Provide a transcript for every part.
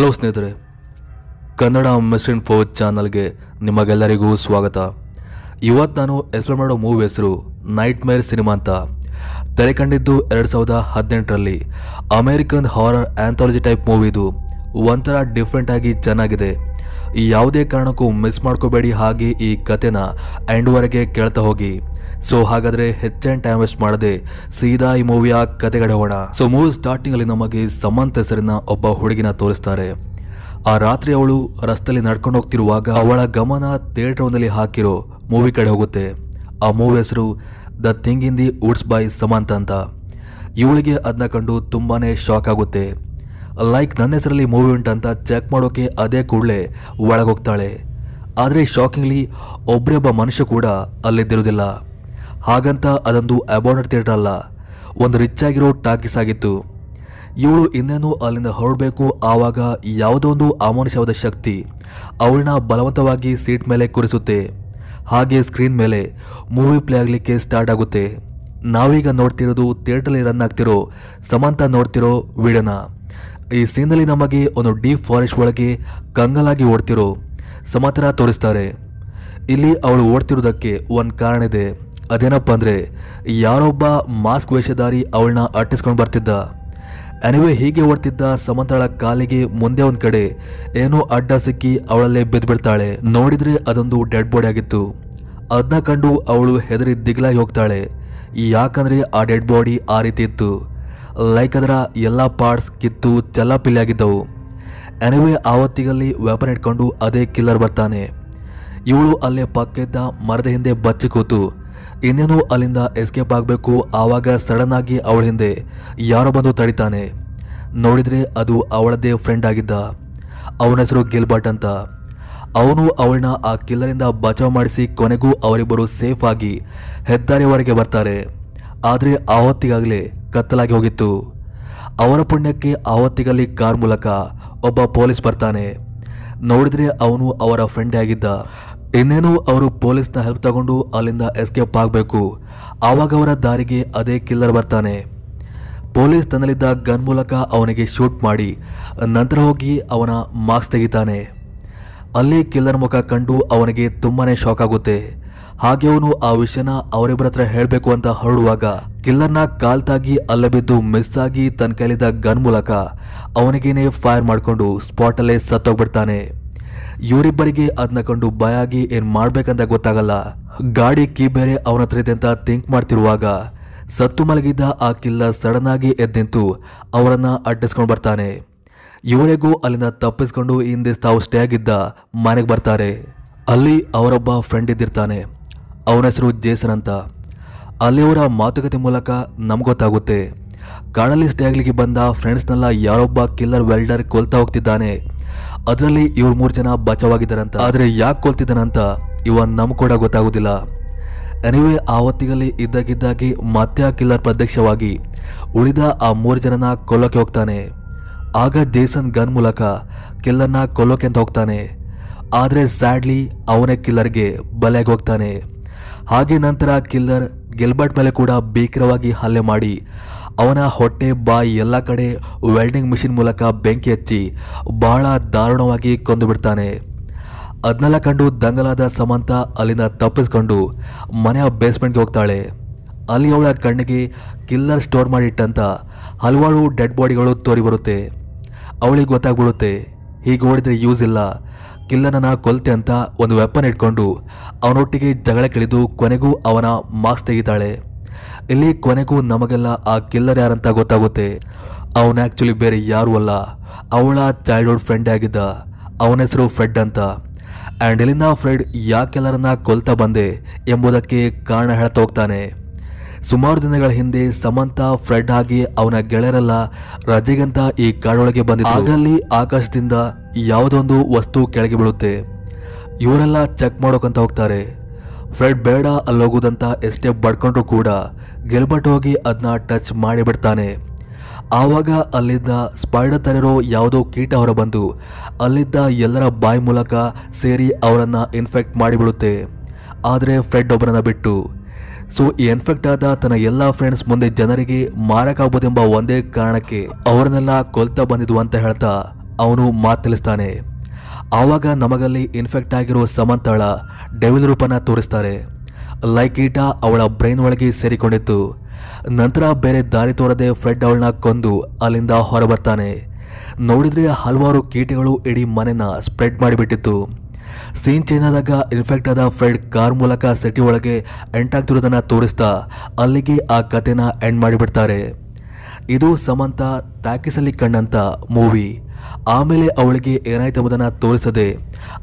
Hello ಸ್ನೇಹಿತರೆ, ಕನ್ನಡ ಮಿಸ್ಟ್ರಿನ್ ಫೋ ಚಾನಲ್ಗೆ ನಿಮಗೆಲ್ಲರಿಗೂ ಸ್ವಾಗತ. ಇವತ್ತು ನಾನು ಹೆಸರು ಮಾಡೋ ಮೂವಿ ಹೆಸರು ನೈಟ್ ಮೇರ್ ಸಿನಿಮಾ ಅಂತ. ತೆರೆ ಕಂಡಿದ್ದು ಎರಡು ಸಾವಿರದ ಹದಿನೆಂಟರಲ್ಲಿ American horror anthology type movie ಇದು. ಒಂಥರ ಡಿಫ್ರೆಂಟ್ ಆಗಿ ಚೆನ್ನಾಗಿದೆ. ಯಾವುದೇ ಕಾರಣಕ್ಕೂ ಮಿಸ್ ಮಾಡ್ಕೋಬೇಡಿ ಹಾಗೆ ಈ ಕಥೆನ ಎಂಡ್ವರೆಗೆ ಕೇಳ್ತಾ ಹೋಗಿ. ಸೊ ಹಾಗಾದ್ರೆ ಹೆಚ್ಚಿನ ಟೈಮ್ ವೇಸ್ಟ್ ಮಾಡದೆ ಸೀದಾ ಈ ಮೂವಿಯ ಕತೆಗಡೆ ಹೋಗೋಣ. ಸೊ ಮೂವಿ ಸ್ಟಾರ್ಟಿಂಗ್ ಅಲ್ಲಿ ನಮಗೆ ಸಮಂತ್ ಹೆಸರಿನ ಒಬ್ಬ ಹುಡುಗಿನ ತೋರಿಸ್ತಾರೆ. ಆ ರಾತ್ರಿ ಅವಳು ರಸ್ತೆಯಲ್ಲಿ ನಡ್ಕೊಂಡು ಹೋಗ್ತಿರುವಾಗ ಅವಳ ಗಮನ ಥಿಯೇಟರ್ ಒಂದಲ್ಲಿ ಹಾಕಿರೋ ಮೂವಿ ಕಡೆ ಹೋಗುತ್ತೆ. ಆ ಮೂವಿ ಹೆಸರು the thing in the woods by ಸಮಂತ್ ಅಂತ. ಇವಳಿಗೆ ಅದನ್ನ ಕಂಡು ತುಂಬಾನೇ ಶಾಕ್ ಆಗುತ್ತೆ. ಲೈಕ್ ನನ್ನ ಹೆಸರಲ್ಲಿ ಮೂವಿ ಉಂಟಂತ ಚೆಕ್ ಮಾಡೋಕೆ ಅದೇ ಕೂಡಲೇ ಒಳಗೋಗ್ತಾಳೆ ಆದರೆ ಶಾಕಿಂಗ್ಲಿ ಒಬ್ಬರೇ ಒಬ್ಬ ಮನುಷ್ಯ ಕೂಡ ಅಲ್ಲಿದ್ದಿರೋದಿಲ್ಲ ಹಾಗಂತ ಅದೊಂದು ಅಬೌಂಡೆಡ್ ಥಿಯೇಟರ್ ಅಲ್ಲ, ಒಂದು ರಿಚ್ ಆಗಿರೋ ಟಾಕೀಸ್ ಆಗಿತ್ತು. ಇವಳು ಇನ್ನೇನು ಅಲ್ಲಿಂದ ಹೊರಡಬೇಕು ಆವಾಗ ಯಾವುದೋ ಒಂದು ಅಮಾನುಷವಾದ ಶಕ್ತಿ ಅವಳನ್ನ ಬಲವಂತವಾಗಿ ಸೀಟ್ ಮೇಲೆ ಕೂರಿಸುತ್ತೆ. ಹಾಗೆ ಸ್ಕ್ರೀನ್ ಮೇಲೆ ಮೂವಿ ಪ್ಲೇ ಆಗಲಿಕ್ಕೆ ಸ್ಟಾರ್ಟ್ ಆಗುತ್ತೆ. ನಾವೀಗ ನೋಡ್ತಿರೋದು ಥಿಯೇಟರ್ಲಿ ರನ್ ಆಗ್ತಿರೋ ಸಮಂತ ನೋಡ್ತಿರೋ ವಿಡಿಯೋನ ಈ ಸೀನಲ್ಲಿ ನಮಗೆ ಒಂದು ಡೀಪ್ ಫಾರೆಸ್ಟ್ ಒಳಗೆ ಕಂಗಲಾಗಿ ಓಡ್ತಿರೋ ಸಮಂತನ ತೋರಿಸ್ತಾರೆ. ಇಲ್ಲಿ ಅವಳು ಓಡ್ತಿರೋದಕ್ಕೆ ಒಂದು ಕಾರಣ ಇದೆ ಅದೇನಪ್ಪ ಅಂದರೆ ಯಾರೊಬ್ಬ ಮಾಸ್ಕ್ ವೇಷಧಾರಿ ಅವಳನ್ನ ಅಟ್ಟಿಸ್ಕೊಂಡು ಬರ್ತಿದ್ದ. ಅನಿವೆ ಹೀಗೆ ಓಡ್ತಿದ್ದ ಸಮಂತಳ ಕಾಲಿಗೆ ಮುಂದೆ ಒಂದು ಕಡೆ ಏನೋ ಅಡ್ಡ ಸಿಕ್ಕಿ ಅವಳಲ್ಲೇ ಬಿದ್ದುಬಿಡ್ತಾಳೆ. ನೋಡಿದರೆ ಅದೊಂದು ಡೆಡ್ ಬಾಡಿ ಆಗಿತ್ತು. ಅದನ್ನ ಕಂಡು ಅವಳು ಹೆದರಿ ದಿಗ್ಲಾಗಿ ಹೋಗ್ತಾಳೆ. ಯಾಕಂದರೆ ಆ ಡೆಡ್ ಬಾಡಿ ಆ ರೀತಿ ಇತ್ತು. ಲೈಕ್ ಅದರ ಎಲ್ಲ ಪಾರ್ಟ್ಸ್ ಕಿತ್ತು ಚೆಲ್ಲಾಪಿಲ್ಲಿ ಆಗಿದ್ದವು ಎನಿವೆ ಆವತ್ತಿಗಲ್ಲಿ ವೆಪನ್ ಇಟ್ಕೊಂಡು ಅದೇ ಕಿಲ್ಲರ್ ಬರ್ತಾನೆ. ಇವಳು ಅಲ್ಲೇ ಪಕ್ಕ ಇದ್ದ ಮರದ ಹಿಂದೆ ಬಚ್ಚಿ ಕೂತು ಇನ್ನೇನು ಅಲ್ಲಿಂದ ಎಸ್ಕೇಪ್ ಆಗಬೇಕು, ಆವಾಗ ಸಡನ್ ಆಗಿ ಅವಳ ಹಿಂದೆ ಯಾರೋ ಬಂದು ತಡಿತಾನೆ. ನೋಡಿದರೆ ಅದು ಅವಳದೇ ಫ್ರೆಂಡ್ ಆಗಿದ್ದ. ಅವನ ಹೆಸರು ಗಿಲ್ಬರ್ಟ್ ಅಂತ. ಅವನು ಅವಳನ್ನ ಆ ಕಿಲ್ಲರಿಂದ ಬಚಾವ್ ಮಾಡಿಸಿ ಕೊನೆಗೂ ಅವರಿಬ್ಬರು ಸೇಫ್ ಆಗಿ ಹೆದ್ದಾರಿವರೆಗೆ ಬರ್ತಾರೆ. ಆದರೆ ಆ ಹೊತ್ತಿಗಾಗಲೇ ಕತ್ತಲಾಗಿ ಹೋಗಿತ್ತು. ಅವರ ಪುಣ್ಯಕ್ಕೆ ಆ ಹೊತ್ತಿಗಲ್ಲಿ ಕಾರ್ ಮೂಲಕ ಒಬ್ಬ ಪೊಲೀಸ್ ಬರ್ತಾನೆ. ನೋಡಿದರೆ ಅವನು ಅವರ ಫ್ರೆಂಡೇ ಆಗಿದ್ದ. ಇನ್ನೇನು ಅವರು ಪೊಲೀಸ್ನ ಹೆಲ್ಪ್ ತಗೊಂಡು ಅಲ್ಲಿಂದ ಎಸ್ಕೇಪ್ ಆಗಬೇಕು. ಆವಾಗ ಅವರ ದಾರಿಗೆ ಅದೇ ಕಿಲ್ಲರ್ ಬರ್ತಾನೆ. ಪೊಲೀಸ್ ತನ್ನಲ್ಲಿದ್ದ ಗನ್ ಮೂಲಕ ಅವನಿಗೆ ಶೂಟ್ ಮಾಡಿ, ನಂತರ ಹೋಗಿ ಅವನ ಮಾಸ್ಕ್ ತೆಗಿತಾನೆ. ಅಲ್ಲಿ ಕಿಲ್ಲರ್ ಮುಖ ಕಂಡು ಅವನಿಗೆ ತುಂಬಾ ಶಾಕ್ ಆಗುತ್ತೆ. ಹಾಗೆ ಅವನು ಆ ವಿಷಯನ ಅವರಿಬ್ಬರ ಹತ್ರ ಹೇಳಬೇಕು ಅಂತ ಹೊರಡುವಾಗ ಕಿಲ್ಲರ್ನ ಕಾಲ್ತಾಗಿ ಅಲ್ಲೇ ಬಿದ್ದು ಮಿಸ್ ಆಗಿ ತನ್ನ ಕೈಲಿದ್ದ ಗನ್ ಮೂಲಕ ಅವನಿಗೇನೆ ಫೈರ್ ಮಾಡಿಕೊಂಡು ಸ್ಪಾಟಲ್ಲೇ ಸತ್ತೋಗ್ಬಿಡ್ತಾನೆ. ಇವರಿಬ್ಬರಿಗೆ ಅದನ್ನ ಕಂಡು ಭಯ ಆಗಿ ಏನ್ ಮಾಡ್ಬೇಕಂತ ಗೊತ್ತಾಗಲ್ಲ. ಗಾಡಿ ಕೀ ಬೇರೆ ಅವನ ಹತ್ರ ಇದೆ ಅಂತ ಥಿಂಕ್ ಮಾಡ್ತಿರುವಾಗ ಸತ್ತು ಮಲಗಿದ್ದ ಆ ಕಿಲ್ಲ ಸಡನ್ ಆಗಿ ಎದ್ದಿಂತು ಅವರನ್ನ ಅಡ್ಡಿಸ್ಕೊಂಡು ಬರ್ತಾನೆ. ಇವರಿಗೂ ಅಲ್ಲಿಂದ ತಪ್ಪಿಸ್ಕೊಂಡು ಹಿಂದೆ ತಾವು ಸ್ಟೇ ಆಗಿದ್ದ ಮನೆಗೆ ಬರ್ತಾರೆ. ಅಲ್ಲಿ ಅವರೊಬ್ಬ ಫ್ರೆಂಡ್ ಇದ್ದಿರ್ತಾನೆ. ಅವನ ಹೆಸರು ಜೇಸನ್ ಅಂತ. ಅಲ್ಲಿ ಅವರ ಮಾತುಕತೆ ಮೂಲಕ ನಮ್ಗೊತ್ತಾಗುತ್ತೆ ಕಾಡಲ್ಲಿ ಸ್ಟೇ ಆಗ್ಲಿಕ್ಕೆ ಬಂದ ಫ್ರೆಂಡ್ಸ್ನೆಲ್ಲ ಯಾರೊಬ್ಬ ಕಿಲ್ಲರ್ ವೆಲ್ಡರ್ ಕೊಲ್ತಾ ಹೋಗ್ತಿದ್ದಾನೆ. ಅದರಲ್ಲಿ ಇವ್ರು ಮೂರು ಜನ ಬಚಾವಾಗಿದ್ದಾರಂತ. ಆದ್ರೆ ಯಾಕೆ ಕೊಲ್ತಿದ್ದಾನಂತ ಇವ ನಮ್ ಕೂಡ ಗೊತ್ತಾಗೋದಿಲ್ಲ. ಎನಿವೆ ಆವತ್ತಿಗಲ್ಲಿ ಇದ್ದಾಗಿದ್ದಾಗಿ ಮತ್ತೆ ಆ ಕಿಲ್ಲರ್ ಪ್ರತ್ಯಕ್ಷವಾಗಿ ಉಳಿದ ಆ ಮೂರು ಜನನ ಕೊಲ್ಲೋಕೆ ಹೋಗ್ತಾನೆ. ಆಗ ಜೇಸನ್ ಗನ್ ಮೂಲಕ ಕಿಲ್ಲರ್ನ ಕೊಲ್ಲೋಕೆ ಅಂತ ಹೋಗ್ತಾನೆ. ಆದರೆ ಸ್ಯಾಡ್ಲಿ ಅವನೇ ಕಿಲ್ಲರ್ಗೆ ಬಲೆಗೆ ಹೋಗ್ತಾನೆ. ಹಾಗೆ ನಂತರ ಕಿಲ್ಲರ್ ಗೆಲ್ಬರ್ಟ್ ಮೇಲೆ ಕೂಡ ಭೀಕರವಾಗಿ ಹಲ್ಲೆ ಮಾಡಿ ಅವನ ಹೊಟ್ಟೆ, ಬಾಯಿ ಎಲ್ಲ ಕಡೆ ವೆಲ್ಡಿಂಗ್ ಮಿಷಿನ್ ಮೂಲಕ ಬೆಂಕಿ ಹಚ್ಚಿ ಬಹಳ ದಾರುಣವಾಗಿ ಕೊಂದು ಬಿಡ್ತಾನೆ. ಅದನ್ನೆಲ್ಲ ಕಂಡು ದಂಗಲಾದ ಸಮಂತ ಅಲ್ಲಿಂದ ತಪ್ಪಿಸ್ಕೊಂಡು ಮನೆಯ ಬೇಸ್ಮೆಂಟ್ಗೆ ಹೋಗ್ತಾಳೆ. ಅಲ್ಲಿ ಅವಳ ಕಣ್ಣಿಗೆ ಕಿಲ್ಲರ್ ಸ್ಟೋರ್ ಮಾಡಿಟ್ಟಂತ ಹಲವಾರು ಡೆಡ್ ಬಾಡಿಗಳು ತೋರಿ ಬರುತ್ತೆ. ಅವಳಿಗೆ ಗೊತ್ತಾಗ್ಬಿಡುತ್ತೆ, ಹೀಗೆ ಓಡಿದ್ರೆ ಯೂಸ್ ಇಲ್ಲ ಕಿಲ್ಲನನ್ನ ಕೊಲ್ತೆ ಅಂತ ಒಂದು ವೆಪನ್ ಇಟ್ಕೊಂಡು ಅವನೊಟ್ಟಿಗೆ ಜಗಳಕ್ಕಿಳಿದು ಕೊನೆಗೂ ಅವನ ಮಾಸ್ಕ್ ತೆಗಿತಾಳೆ. ಇಲ್ಲಿ ಕೊನೆಗೂ ನಮಗೆಲ್ಲ ಆ ಕಿಲ್ಲರ್ ಯಾರಂತ ಗೊತ್ತಾಗುತ್ತೆ? ಅವನ ಆ್ಯಕ್ಚುಲಿ ಬೇರೆ ಯಾರೂ ಅಲ್ಲ. ಅವಳ ಚೈಲ್ಡ್ಹುಡ್ ಫ್ರೆಂಡ್ ಆಗಿದ್ದ. ಅವನ ಹೆಸರು ಫ್ರೆಡ್ ಅಂತ. ಆ್ಯಂಡ್ ಇಲ್ಲಿಂದ ಫ್ರೆಡ್ ಯಾಕೆಲ್ಲರನ್ನ ಕೊಲ್ತಾ ಬಂದೆ ಎಂಬುದಕ್ಕೆ ಕಾರಣ ಹೇಳ್ತಾ ಹೋಗ್ತಾನೆ. ಸುಮಾರು ದಿನಗಳ ಹಿಂದೆ ಸಮಂತ ಫ್ರೆಡ್ ಆಗಿ ಅವನ ಗೆಳೆಯರೆಲ್ಲ ರಜೆಗಂತ ಈ ಕಾಡೊಳಗೆ ಬಂದಿದ್ದ ಆಗಲ್ಲಿ ಆಕಾಶದಿಂದ ಯಾವುದೊಂದು ವಸ್ತು ಕೆಳಗೆ ಬೀಳುತ್ತೆ. ಇವರೆಲ್ಲ ಚೆಕ್ ಮಾಡೋಕಂತ ಹೋಗ್ತಾರೆ. ಫ್ರೆಡ್ ಬೇಡ ಅಲ್ಲೋಗುದಂತ ಎಷ್ಟೇ ಬಡ್ಕೊಂಡ್ರು ಕೂಡ ಗೆಲ್ಬಟ್ ಹೋಗಿ ಅದನ್ನ ಟಚ್ ಮಾಡಿಬಿಡ್ತಾನೆ. ಆವಾಗ ಅಲ್ಲಿದ್ದ ಸ್ಪೈಡರ್ ತರಿರೋ ಯಾವುದೋ ಕೀಟ ಹೊರ ಬಂದು ಅಲ್ಲಿದ್ದ ಎಲ್ಲರ ಬಾಯಿ ಮೂಲಕ ಸೇರಿ ಅವರನ್ನು ಇನ್ಫೆಕ್ಟ್ ಮಾಡಿಬಿಡುತ್ತೆ. ಆದರೆ ಫ್ರೆಡ್ ಒಬ್ಬರನ್ನು ಬಿಟ್ಟು. ಸೊ ಈ ಇನ್ಫೆಕ್ಟ್ ಆದ ತನ್ನ ಎಲ್ಲ ಫ್ರೆಂಡ್ಸ್ ಮುಂದೆ ಜನರಿಗೆ ಮಾರಕಾಗಬಹುದೆಂಬ ಒಂದೇ ಕಾರಣಕ್ಕೆ ಅವರನ್ನೆಲ್ಲ ಕೊಲ್ತಾ ಬಂದಿದ್ವು ಅಂತ ಹೇಳ್ತಾ ಅವನು ಮಾತು ತಿಳಿಸ್ತಾನೆ. ಆವಾಗ ನಮಗಲ್ಲಿ ಇನ್ಫೆಕ್ಟ್ ಆಗಿರೋ ಸಮಂತಳ ಡೆವಿಲ್ ರೂಪನ ತೋರಿಸ್ತಾರೆ. ಲೈಕೀಟ ಅವಳ ಬ್ರೈನ್ ಒಳಗೆ ಸೇರಿಕೊಂಡಿತ್ತು. ನಂತರ ಬೇರೆ ದಾರಿ ತೋರದೆ ಫ್ರೆಡ್ ಅವಳನ್ನ ಕೊಂದು ಅಲ್ಲಿಂದ ಹೊರಬರ್ತಾನೆ. ನೋಡಿದ್ರೆ ಹಲವಾರು ಕೀಟಗಳು ಇಡೀ ಮನೆನ ಸ್ಪ್ರೆಡ್ ಮಾಡಿಬಿಟ್ಟಿತ್ತು. ಸೀನ್ ಚೇಂಜ್ ಆದಾಗ ಇನ್ಫೆಕ್ಟ್ ಆದ ಫ್ರೆಡ್ ಕಾರ್ ಮೂಲಕ ಸಿಟಿ ಒಳಗೆ ಎಂಟಾಗ್ತಿರೋದನ್ನ ತೋರಿಸ್ತಾ ಅಲ್ಲಿಗೆ ಆ ಕಥೆನ ಎಂಡ್ ಮಾಡಿಬಿಡ್ತಾರೆ. ಇದು ಸಮಂತ ಟ್ಯಾಕಿಸಲ್ಲಿ ಕಂಡಂಥ ಮೂವಿ ಆಮೇಲೆ ಅವಳಿಗೆ ಏನಾಯ್ತು ಎಂಬುದನ್ನು ತೋರಿಸದೆ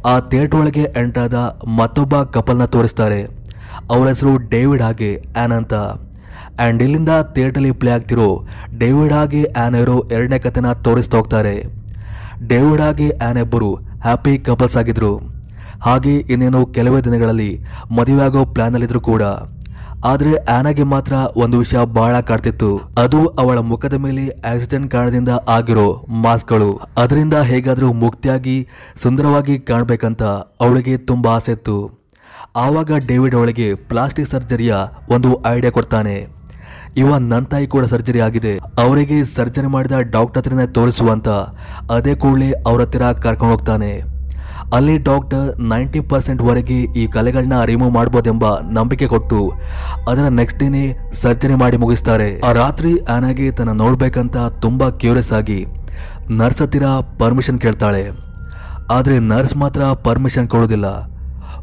ಆ ಥಿಯೇಟರ್ ಎಂಟಾದ ಮತ್ತೊಬ್ಬ ಕಪಲ್ನ ತೋರಿಸ್ತಾರೆ. ಅವರ ಹೆಸರು ಡೇವಿಡ್ ಹಾಗೆ ಆ್ಯನ್ ಅಂತ. ಆ್ಯಂಡ್ ಇಲ್ಲಿಂದ ಥಿಯೇಟ್ರಲ್ಲಿ ಪ್ಲೇ ಆಗ್ತಿರೋ ಡೇವಿಡ್ ಹಾಗೆ ಆ್ಯನ್ ಇರೋ ಎರಡನೇ ಕಥೆನ ತೋರಿಸ್ತಾ ಹೋಗ್ತಾರೆ. ಡೇವಿಡ್ ಹಾಗೆ ಆ್ಯನ್ ಇಬ್ಬರು ಹ್ಯಾಪಿ ಕಪಲ್ಸ್ ಆಗಿದ್ರು. ಹಾಗೆ ಇನ್ನೇನು ಕೆಲವೇ ದಿನಗಳಲ್ಲಿ ಮದುವೆ ಆಗೋ ಪ್ಲ್ಯಾನಲ್ಲಿದ್ದರೂ ಕೂಡ. ಆದರೆ ಆನಾಗೆ ಮಾತ್ರ ಒಂದು ವಿಷಯ ಬಹಳ ಕಾಡ್ತಿತ್ತು. ಅದು ಅವಳ ಮುಖದ ಮೇಲೆ ಆಕ್ಸಿಡೆಂಟ್ ಕಾರಣದಿಂದ ಆಗಿರೋ ಮಾಸ್ಕ್ಗಳು. ಅದರಿಂದ ಹೇಗಾದ್ರೂ ಮುಕ್ತಿಯಾಗಿ, ಸುಂದರವಾಗಿ ಕಾಣಬೇಕಂತ ಅವಳಿಗೆ ತುಂಬಾ ಆಸೆ ಇತ್ತು. ಆವಾಗ ಡೇವಿಡ್ ಅವಳಿಗೆ ಪ್ಲಾಸ್ಟಿಕ್ ಸರ್ಜರಿಯ ಒಂದು ಐಡಿಯಾ ಕೊಡ್ತಾನೆ. ಇವ ನನ್ನ ತಾಯಿ ಕೂಡ ಸರ್ಜರಿ ಆಗಿದೆ. ಅವರಿಗೆ ಸರ್ಜರಿ ಮಾಡಿದ ಡಾಕ್ಟರ್ ಹತ್ರನೇ ತೋರಿಸುವಂತ, ಅದೇ ಕೂಡಲೇ ಅವರ ಹತ್ತಿರ ಕರ್ಕೊಂಡು ಹೋಗ್ತಾನೆ. ಅಲ್ಲಿ ಡಾಕ್ಟರ್ ನೈಂಟಿ ಪರ್ಸೆಂಟ್ ವರೆಗೆ ಈ ಕಲೆಗಳನ್ನ ರಿಮೂವ್ ಮಾಡ್ಬೋದೆಂಬ ನಂಬಿಕೆ ಕೊಟ್ಟು ಅದನ್ನ ನೆಕ್ಸ್ಟ್ ಡೇನೇ ಸರ್ಜರಿ ಮಾಡಿ ಮುಗಿಸ್ತಾರೆ. ಆ ರಾತ್ರಿ ಆನಾಗೆ ತನ್ನ ನೋಡ್ಬೇಕಂತ ತುಂಬಾ ಕ್ಯೂರಿಯಸ್ ಆಗಿ ನರ್ಸ್ ಹತ್ತಿರ ಪರ್ಮಿಷನ್ ಕೇಳ್ತಾಳೆ. ಆದರೆ ನರ್ಸ್ ಮಾತ್ರ ಪರ್ಮಿಷನ್ ಕೊಡೋದಿಲ್ಲ.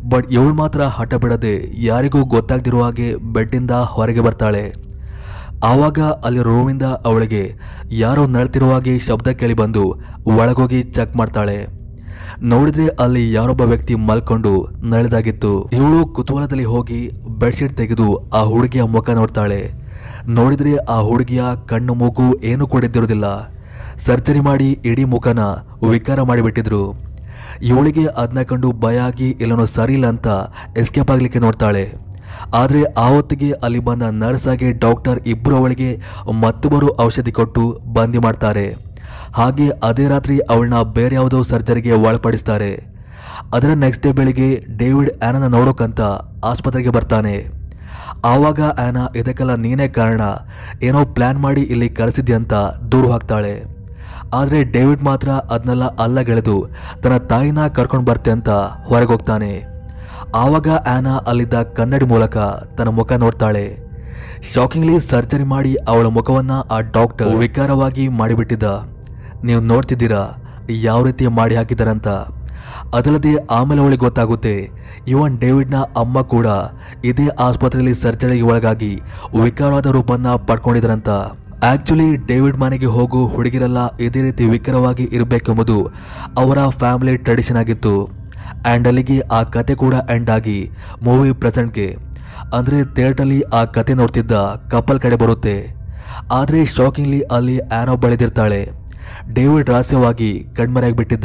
ಬಟ್ ಇವಳು ಮಾತ್ರ ಹಠ ಬಿಡದೆ ಯಾರಿಗೂ ಗೊತ್ತಾಗ್ದಿರೋ ಹಾಗೆ ಬೆಡ್ಡಿಂದ ಹೊರಗೆ ಬರ್ತಾಳೆ. ಆವಾಗ ಅಲ್ಲಿ ರೂಮಿಂದ ಅವಳಿಗೆ ಯಾರೋ ನಡ್ತಿರೋ ಹಾಗೆ ಶಬ್ದ ಕೇಳಿ ಬಂದು ಒಳಗೋಗಿ ಚೆಕ್ ಮಾಡ್ತಾಳೆ. ನೋಡಿದ್ರೆ ಅಲ್ಲಿ ಯಾರೊಬ್ಬ ವ್ಯಕ್ತಿ ಮಲ್ಕೊಂಡು ನಳೆದಾಗಿತ್ತು. ಇವಳು ಕುತೂಹಲದಲ್ಲಿ ಹೋಗಿ ಬೆಡ್ಶೀಟ್ ತೆಗೆದು ಆ ಹುಡುಗಿಯ ಮುಖ ನೋಡ್ತಾಳೆ. ನೋಡಿದ್ರೆ ಆ ಹುಡುಗಿಯ ಕಣ್ಣು ಮೂಗು ಏನು ಕೂಡ ಇದ್ದಿರೋದಿಲ್ಲ. ಸರ್ಜರಿ ಮಾಡಿ ಇಡೀ ಮುಖನ ವಿಕಾರ ಮಾಡಿಬಿಟ್ಟಿದ್ರು. ಇವಳಿಗೆ ಅದನ್ನ ಕಂಡು ಭಯ ಆಗಿ ಇಲ್ಲನೋ ಸರಿ ಇಲ್ಲ ಅಂತ ಎಸ್ಕೇಪ್ ಆಗಲಿಕ್ಕೆ ನೋಡ್ತಾಳೆ. ಆದರೆ ಆ ಹೊತ್ತಿಗೆ ಅಲ್ಲಿ ಬಂದ ನರ್ಸ್ ಆಗಿ ಡಾಕ್ಟರ್ ಇಬ್ಬರು ಅವಳಿಗೆ ಮತ್ತೊಬ್ಬರು ಔಷಧಿ ಕೊಟ್ಟು ಬಂದಿ ಮಾಡ್ತಾರೆ. ಹಾಗೆ ಅದೇ ರಾತ್ರಿ ಅವಳನ್ನ ಬೇರೆ ಯಾವುದೋ ಸರ್ಜರಿಗೆ ಒಳಪಡಿಸ್ತಾರೆ. ಅದರ ನೆಕ್ಸ್ಟ್ ಡೇ ಬೆಳಿಗ್ಗೆ ಡೇವಿಡ್ ಆ್ಯನನ್ನು ನೋಡೋಕ್ಕಂತ ಆಸ್ಪತ್ರೆಗೆ ಬರ್ತಾನೆ. ಆವಾಗ ಆ್ಯನ ಇದಕ್ಕೆಲ್ಲ ನೀನೇ ಕಾರಣ. ಏನೋ ಪ್ಲ್ಯಾನ್ ಮಾಡಿ ಇಲ್ಲಿ ಕರೆಸಿದ್ದೆ ಅಂತ ದೂರು ಹಾಕ್ತಾಳೆ. ಆದರೆ ಡೇವಿಡ್ ಮಾತ್ರ ಅದನ್ನೆಲ್ಲ ಅಲ್ಲಗೆಳೆದು ತನ್ನ ತಾಯಿನ ಕರ್ಕೊಂಡು ಬರ್ತೆ ಅಂತ ಹೊರಗೋಗ್ತಾನೆ ಆವಾಗ ಆ್ಯನ ಅಲ್ಲಿದ್ದ ಕನ್ನಡಿ ಮೂಲಕ ತನ್ನ ಮುಖ ನೋಡ್ತಾಳೆ. ಶಾಕಿಂಗ್ಲಿ ಸರ್ಜರಿ ಮಾಡಿ ಅವಳ ಮುಖವನ್ನು ಆ ಡಾಕ್ಟರ್ ವಿಕಾರವಾಗಿ ಮಾಡಿಬಿಟ್ಟಿದ್ದ. ನೀವು ನೋಡ್ತಿದ್ದೀರಾ ಯಾವ ರೀತಿ ಮಾಡಿ ಹಾಕಿದಾರಂತ ಅದಲ್ಲದೆ ಆಮೇಲೆ ಅವಳಿಗೆ ಗೊತ್ತಾಗುತ್ತೆ, ಇವನ್ ಡೇವಿಡ್ನ ಅಮ್ಮ ಕೂಡ ಇದೇ ಆಸ್ಪತ್ರೆಯಲ್ಲಿ ಸರ್ಜರಿಗೆ ಒಳಗಾಗಿ ವಿಕಾರವಾದ ರೂಪನ್ನ ಪಡ್ಕೊಂಡಿದ್ರಂತ ಆಕ್ಚುಲಿ ಡೇವಿಡ್ ಮನೆಗೆ ಹೋಗು ಹುಡುಗಿರೆಲ್ಲ ಇದೇ ರೀತಿ ವಿಕಾರವಾಗಿ ಇರಬೇಕೆಂಬುದು ಅವರ ಫ್ಯಾಮಿಲಿ ಟ್ರೆಡಿಷನ್ ಆಗಿತ್ತು. ಆ್ಯಂಡ್ ಅಲ್ಲಿಗೆ ಆ ಕತೆ ಕೂಡ ಎಂಡ್ ಆಗಿ ಮೂವಿ ಪ್ರೆಸೆಂಟ್ಗೆ, ಅಂದರೆ ಥಿಯೇಟರ್ಲಿ ಆ ಕತೆ ನೋಡ್ತಿದ್ದ ಕಪಲ್ ಕಡೆ ಬರುತ್ತೆ. ಆದರೆ ಶಾಕಿಂಗ್ಲಿ ಅಲ್ಲಿ ಆ್ಯನೋ ಬೆಳೆದಿರ್ತಾಳೆ. ಡೇವಿಡ್ ರಹಸ್ಯವಾಗಿ ಕಣ್ಮರೆಯಾಗಿಬಿಟ್ಟಿದ್ದ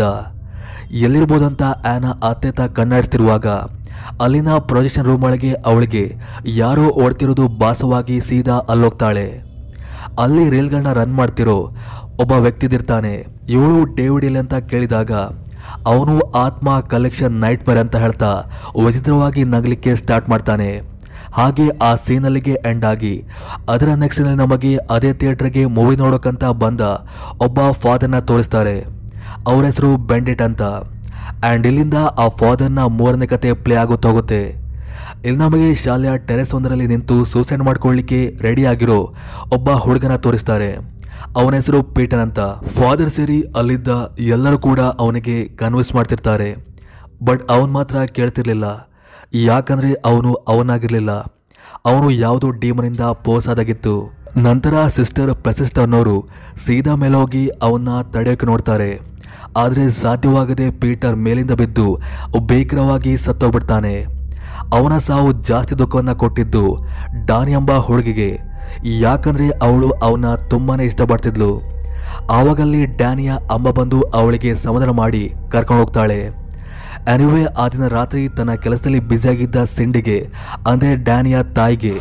ಎಲ್ಲಿರ್ಬೋದಂತ ಆ್ಯನ ಅತ್ತೆತ ಕಣ್ಣಾಡಿಸ್ತಿರುವಾಗ, ಅಲ್ಲಿನ ಪ್ರೊಜೆಕ್ಷನ್ ರೂಮ್ ಒಳಗೆ ಅವಳಿಗೆ ಯಾರೋ ಓಡ್ತಿರೋದು ಭಾಸವಾಗಿ ಸೀದಾ ಅಲ್ಲೋಗ್ತಾಳೆ. ಅಲ್ಲಿ ರೈಲ್ಗಳನ್ನ ರನ್ ಮಾಡ್ತಿರೋ ಒಬ್ಬ ವ್ಯಕ್ತಿದಿರ್ತಾನೆ. ಇವಳು ಡೇವಿಡ್ ಇಲ್ಲ ಅಂತ ಕೇಳಿದಾಗ, ಅವನು ಆತ್ಮ ಕಲೆಕ್ಷನ್ ನೈಟ್ ಮೇರೆ ಅಂತ ಹೇಳ್ತಾ, ವಿಚಿತ್ರವಾಗಿ ನಗಲಿಕ್ಕೆ ಸ್ಟಾರ್ಟ್ ಮಾಡ್ತಾನೆ. ಹಾಗೆ ಆ ಸೀನಲ್ಲಿಗೆ ಎಂಡ್ ಆಗಿ. ಅದರ ನೆಕ್ಸ್ಟ್ನಲ್ಲಿ ನಮಗೆ ಅದೇ ಥಿಯೇಟ್ರಿಗೆ ಮೂವಿ ನೋಡೋಕ್ಕಂತ ಬಂದ ಒಬ್ಬ ಫಾದರ್ನ ತೋರಿಸ್ತಾರೆ. ಅವರ ಹೆಸರು ಬೆಂಡೆಟ್ ಅಂತ. ಆ್ಯಂಡ್ ಇಲ್ಲಿಂದ ಆ ಫಾದರ್ನ ಮೂರನೇ ಕತೆ ಪ್ಲೇ ಆಗುತ್ತ ಹೋಗುತ್ತೆ. ಇಲ್ಲಿ ನಮಗೆ ಶಾಲೆಯ ಟೆರೆಸ್ ಒಂದರಲ್ಲಿ ನಿಂತು ಸೂಸೈಡ್ ಮಾಡ್ಕೊಳ್ಳಿಕ್ಕೆ ರೆಡಿ ಆಗಿರೋ ಒಬ್ಬ ಹುಡುಗನ ತೋರಿಸ್ತಾರೆ. ಅವನ ಹೆಸರು ಪೀಟರ್ ಅಂತ. ಫಾದರ್ ಸೇರಿ ಅಲ್ಲಿದ್ದ ಎಲ್ಲರೂ ಕೂಡ ಅವನಿಗೆ ಕನ್ವಿನ್ಸ್ ಮಾಡ್ತಿರ್ತಾರೆ. ಬಟ್ ಅವನು ಮಾತ್ರ ಕೇಳ್ತಿರ್ಲಿಲ್ಲ. ಯಾಕಂದ್ರೆ ಅವನು ಅವನಾಗಿರಲಿಲ್ಲ. ಅವನು ಯಾವುದೋ ಡೀಮನಿಂದ ಪೋಸಾದಾಗಿತ್ತು. ನಂತರ ಸಿಸ್ಟರ್ ಪ್ರಸಿಸ್ಟ್ ಅನ್ನೋರು ಸೀದಾ ಹೋಗಿ ಅವನ್ನ ತಡೆಯೋಕೆ ನೋಡ್ತಾರೆ. ಆದರೆ ಸಾಧ್ಯವಾಗದೆ ಪೀಟರ್ ಮೇಲಿಂದ ಬಿದ್ದು ಭೀಕರವಾಗಿ ಸತ್ತೋಗ್ಬಿಡ್ತಾನೆ. ಅವನ ಸಾವು ಜಾಸ್ತಿ ದುಃಖವನ್ನು ಕೊಟ್ಟಿದ್ದು ಡಾನ್ ಎಂಬ ಹುಡುಗಿಗೆ. ಯಾಕಂದರೆ ಅವಳು ಅವನ ತುಂಬಾ ಇಷ್ಟಪಡ್ತಿದ್ಲು. ಆವಾಗಲ್ಲಿ ಡ್ಯಾನಿಯ ಅಮ್ಮ ಬಂದು ಅವಳಿಗೆ ಸಮಾಧಾನ ಮಾಡಿ ಕರ್ಕೊಂಡು ಹೋಗ್ತಾಳೆ ಅನಿವೇ ಆ ದಿನ ರಾತ್ರಿ ತನ್ನ ಕೆಲಸದಲ್ಲಿ ಬ್ಯುಸಿಯಾಗಿದ್ದ ಸಿಂಡಿಗೆ, ಅಂದರೆ ಡ್ಯಾನಿಯ ತಾಯಿಗೆ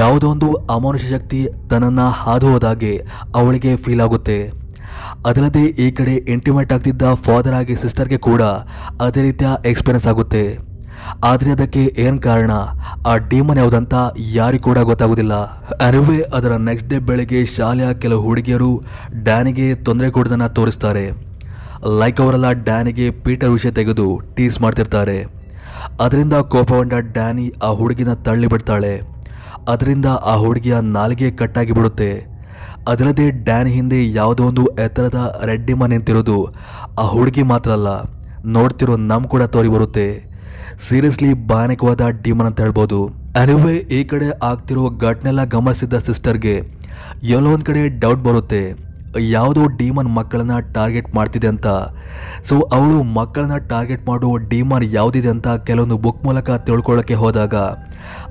ಯಾವುದೋ ಒಂದು ಅಮಾನುಷ ಶಕ್ತಿ ತನ್ನನ್ನು ಹಾದು ಹೋದಾಗೆ ಅವಳಿಗೆ ಫೀಲ್ ಆಗುತ್ತೆ. ಅದಲ್ಲದೆ ಈ ಕಡೆ ಇಂಟಿಮೇಟ್ ಆಗ್ತಿದ್ದ ಫಾದರ್ ಆಗಿ ಸಿಸ್ಟರ್ಗೆ ಕೂಡ ಅದೇ ರೀತಿಯ ಎಕ್ಸ್ಪೀರಿಯನ್ಸ್ ಆಗುತ್ತೆ. ಆದರೆ ಅದಕ್ಕೆ ಏನು ಕಾರಣ? ಆ ಡೀಮನ್ ಯಾವುದಂತ ಯಾರಿಗೂ ಕೂಡ ಗೊತ್ತಾಗೋದಿಲ್ಲ. ಅನಿವೇ ಅದರ ನೆಕ್ಸ್ಟ್ ಡೇ ಬೆಳಗ್ಗೆ ಶಾಲೆಯ ಕೆಲವು ಹುಡುಗಿಯರು ಡ್ಯಾನಿಗೆ ತೊಂದರೆ ಕೊಡೋದನ್ನು ತೋರಿಸ್ತಾರೆ. ಲೈಕ್ ಅವರೆಲ್ಲ ಡ್ಯಾನಿಗೆ ಪೀಟರ್ ವಿಷಯ ತೆಗೆದು ಟೀಸ್ ಮಾಡ್ತಿರ್ತಾರೆ. ಅದರಿಂದ ಕೋಪಗೊಂಡ ಡ್ಯಾನಿ ಆ ಹುಡುಗಿನ ತಳ್ಳಿ ಬಿಡ್ತಾಳೆ. ಅದರಿಂದ ಆ ಹುಡುಗಿಯ ನಾಲಿಗೆ ಕಟ್ಟಾಗಿ ಬಿಡುತ್ತೆ. ಅದಲ್ಲದೆ ಡ್ಯಾನ್ ಹಿಂದೆ ಯಾವುದೋ ಒಂದು ಎತ್ತರದ ರೆಡ್ಡಿಮ ನಿಂತಿರೋದು ಆ ಹುಡುಗಿ ಮಾತ್ರ ಅಲ್ಲ, ನೋಡ್ತಿರೋ ನಮ್ ಕೂಡ ತೋರಿ ಬರುತ್ತೆ. ಸೀರಿಯಸ್ಲಿ ಭಯಾನಕವಾದ ಡಿಮನ್ ಅಂತ ಹೇಳ್ಬೋದು. ಅನಿವೇ ಈ ಕಡೆ ಆಗ್ತಿರೋ ಘಟನೆಲ್ಲ ಗಮನಿಸಿದ್ದ ಸಿಸ್ಟರ್ಗೆ ಎಲ್ಲೋ ಒಂದು ಕಡೆ ಡೌಟ್ ಬರುತ್ತೆ. ಯಾವುದೋ ಡೀಮನ್ ಮಕ್ಕಳನ್ನ ಟಾರ್ಗೆಟ್ ಮಾಡ್ತಿದೆ ಅಂತ. ಸೊ ಅವಳು ಮಕ್ಕಳನ್ನ ಟಾರ್ಗೆಟ್ ಮಾಡುವ ಡೀಮನ್ ಯಾವುದಿದೆ ಅಂತ ಕೆಲವೊಂದು ಬುಕ್ ಮೂಲಕ ತಿಳ್ಕೊಳ್ಳೋಕೆ ಹೋದಾಗ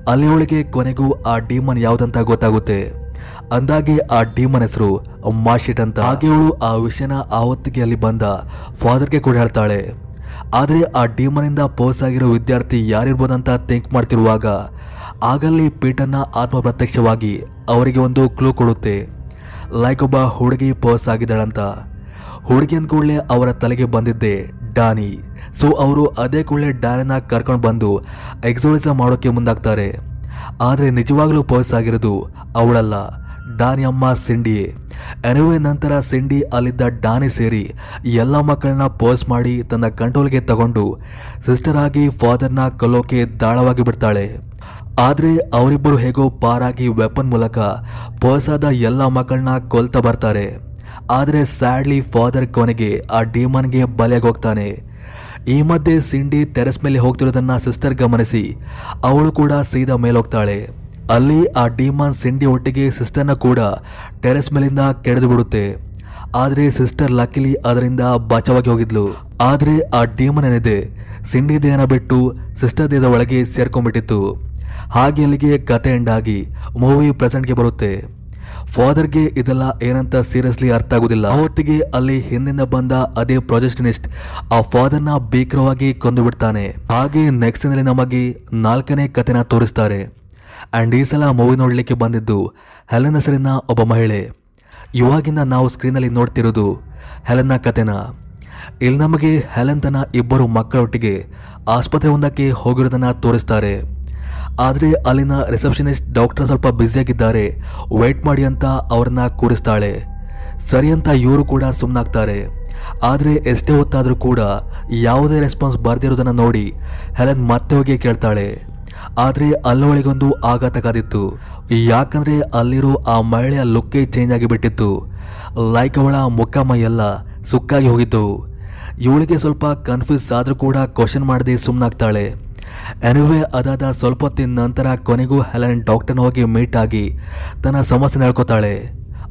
ಅಲ್ಲಿ ಅವಳಿಗೆ ಕೊನೆಗೂ ಆ ಡೀಮನ್ ಯಾವುದಂತ ಗೊತ್ತಾಗುತ್ತೆ. ಅಂದಾಗೆ ಆ ಡೀಮನ್ ಹೆಸರು ಮಾಶಿಟ್ ಅಂತ. ಹಾಗೆ ಅವಳು ಆ ವಿಷಯನ ಆ ಹೊತ್ತಿಗೆ ಅಲ್ಲಿ ಬಂದ ಫಾದರ್ಗೆ ಕೂಡ ಹೇಳ್ತಾಳೆ. ಆದರೆ ಆ ಡೀಮನಿಂದ ಪೋಸ್ ಆಗಿರೋ ವಿದ್ಯಾರ್ಥಿ ಯಾರಿರ್ಬೋದಂತ ಥಿಂಕ್ ಮಾಡ್ತಿರುವಾಗ, ಆಗಲ್ಲಿ ಪೀಟನ್ನ ಆತ್ಮ ಪ್ರತ್ಯಕ್ಷವಾಗಿ ಅವರಿಗೆ ಒಂದು ಕ್ಲೂ ಕೊಡುತ್ತೆ. ಲೈಕ್ ಒಬ್ಬ ಹುಡುಗಿ ಪೋಸ್ ಆಗಿದ್ದಾಳಂತ. ಹುಡುಗಿ ಅಂದ್ಕೂಡಲೇ ಅವರ ತಲೆಗೆ ಬಂದಿದ್ದೆ ಡಾನಿ. ಸೊ, ಅವರು ಅದೇ ಕೂಡಲೇ ಡಾನಿನ ಕರ್ಕೊಂಡು ಬಂದು ಎಕ್ಸೋರಿಸಮ್ ಮಾಡೋಕ್ಕೆ ಮುಂದಾಗ್ತಾರೆ. ಆದರೆ ನಿಜವಾಗ್ಲೂ ಪೋಸ್ ಆಗಿರೋದು ಅವಳಲ್ಲ, ಡಾನಿ ಅಮ್ಮ ಸಿಂಡಿ ಎನಿವೆ ನಂತರ ಸಿಂಡಿ ಅಲ್ಲಿದ್ದ ಡಾನಿ ಸೇರಿ ಎಲ್ಲ ಮಕ್ಕಳನ್ನ ಪೋಸ್ ಮಾಡಿ ತನ್ನ ಕಂಟ್ರೋಲ್ಗೆ ತಗೊಂಡು ಸಿಸ್ಟರ್ ಆಗಿ ಫಾದರ್ನ ಕಲೋಕೆ ದಾಳವಾಗಿ ಬಿಡ್ತಾಳೆ. ಆದರೆ ಅವರಿಬ್ಬರು ಹೇಗೋ ಪಾರಾಗಿ ವೆಪನ್ ಮೂಲಕ ಪೋಸಾದ ಎಲ್ಲ ಮಕ್ಕಳನ್ನ ಕೊಲ್ತಾ ಬರ್ತಾರೆ. ಆದರೆ ಸ್ಯಾಡ್ಲಿ ಫಾದರ್ ಕೊನೆಗೆ ಆ ಡೀಮನ್ಗೆ ಬಲೆಯಾಗೋಗ್ತಾನೆ. ಈ ಮಧ್ಯೆ ಸಿಂಡಿ ಟೆರೆಸ್ ಮೇಲೆ ಹೋಗ್ತಿರೋದನ್ನ ಸಿಸ್ಟರ್ ಗಮನಿಸಿ, ಅವಳು ಕೂಡ ಸೀದಾ ಮೇಲೋಗ್ತಾಳೆ ಅಲ್ಲಿ ಆ ಡೀಮನ್ ಸಿಂಡಿ ಒಟ್ಟಿಗೆ ಸಿಸ್ಟರ್ನ ಕೂಡ ಟೆರೆಸ್ ಮೇಲಿಂದ ಕೆಡೆದು ಬಿಡುತ್ತೆ. ಆದರೆ ಸಿಸ್ಟರ್ ಲಕ್ಕಿಲಿ ಅದರಿಂದ ಬಚಾವಾಗಿ ಹೋಗಿದ್ಲು. ಆದರೆ ಆ ಡೀಮನ್ ಏನಿದೆ, ಸಿಂಡಿ ದೇಹನ ಬಿಟ್ಟು ಸಿಸ್ಟರ್ ದೇಹದ ಒಳಗೆ ಸೇರ್ಕೊಂಡ್ಬಿಟ್ಟಿತ್ತು. ಹಾಗೆ ಅಲ್ಲಿಗೆ ಕತೆ ಎಂಡಾಗಿ ಮೂವಿ ಪ್ರೆಸೆಂಟ್ಗೆ ಬರುತ್ತೆ. ಫಾದರ್ಗೆ ಇದೆಲ್ಲ ಏನಂತ ಸೀರಿಯಸ್ಲಿ ಅರ್ಥ ಆಗುದಿಲ್ಲ. ಅವತ್ತಿಗೆ ಅಲ್ಲಿ ಹಿಂದಿಂದ ಬಂದ ಅದೇ ಪ್ರೊಜೆಸ್ಟನಿಸ್ಟ್ ಆ ಫಾದರ್ನ ಭೀಕರವಾಗಿ ಕೊಂದು ಬಿಡ್ತಾನೆ. ಹಾಗೆ ನೆಕ್ಸ್ಟ್ ಅಂದರೆ ನಮಗೆ ನಾಲ್ಕನೇ ಕತೆನ ತೋರಿಸ್ತಾರೆ. ಆ್ಯಂಡ್ ಈ ಸಲ ಮೂವಿ ನೋಡಲಿಕ್ಕೆ ಬಂದಿದ್ದು ಹೆಲನ್ ಹೆಸರಿನ ಒಬ್ಬ ಮಹಿಳೆ. ಇವಾಗಿಂದ ನಾವು ಸ್ಕ್ರೀನಲ್ಲಿ ನೋಡ್ತಿರೋದು ಹೆಲನ್ನ ಕತೆನ ಇಲ್ಲಿ ನಮಗೆ ಹೆಲನ್ ತನ್ನ ಇಬ್ಬರು ಮಕ್ಕಳೊಟ್ಟಿಗೆ ಆಸ್ಪತ್ರೆ ಒಂದಕ್ಕೆ ಹೋಗಿರೋದನ್ನು ತೋರಿಸ್ತಾರೆ. ಆದರೆ ಅಲ್ಲಿನ ರಿಸೆಪ್ಷನಿಸ್ಟ್ ಡಾಕ್ಟರ್ ಸ್ವಲ್ಪ ಬ್ಯುಸಿಯಾಗಿದ್ದಾರೆ. ವೇಟ್ ಮಾಡಿ ಅಂತ ಅವ್ರನ್ನ ಕೂರಿಸ್ತಾಳೆ. ಸರಿ ಅಂತ ಇವರು ಕೂಡ ಸುಮ್ಮನಾಗ್ತಾರೆ ಆದರೆ ಎಷ್ಟೇ ಹೊತ್ತಾದರೂ ಕೂಡ ಯಾವುದೇ ರೆಸ್ಪಾನ್ಸ್ ಬರ್ದಿರೋದನ್ನು ನೋಡಿ ಹೆಲೆನ್ ಮತ್ತೆ ಹೋಗಿ ಕೇಳ್ತಾಳೆ. ಆದರೆ ಅಲ್ಲವಳಿಗೊಂದು ಆಘಾತ ಕಾದಿತ್ತು. ಯಾಕಂದರೆ ಅಲ್ಲಿರೋ ಆ ಮಹಿಳೆಯ ಲುಕ್ಕೇ ಚೇಂಜ್ ಆಗಿಬಿಟ್ಟಿತ್ತು. ಲೈಕ್ ಅವಳ ಮುಖ ಮೈಯೆಲ್ಲ ಸುಕ್ಕಾಗಿ ಹೋಗಿತ್ತು ಇವಳಿಗೆ ಸ್ವಲ್ಪ ಕನ್ಫ್ಯೂಸ್ ಆದರೂ ಕೂಡ ಕ್ವಶನ್ ಮಾಡದೆ ಸುಮ್ಮನಾಗ್ತಾಳೆ ಎನಿವೆ ಅದಾದ ಸ್ವಲ್ಪ ಹೊತ್ತಿನ ನಂತರ ಕೊನೆಗೂ ಹೆಲನ್ ಡಾಕ್ಟರ್ನ ಹೋಗಿ ಮೀಟ್ ಆಗಿ ತನ್ನ ಸಮಸ್ಯೆ ಹೇಳ್ಕೊತಾಳೆ